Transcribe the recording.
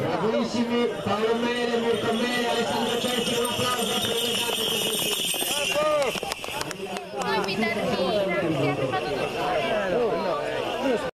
bravissimi Paolo Mele, Mirko Mele, Alessandro Cessi, un applauso per le date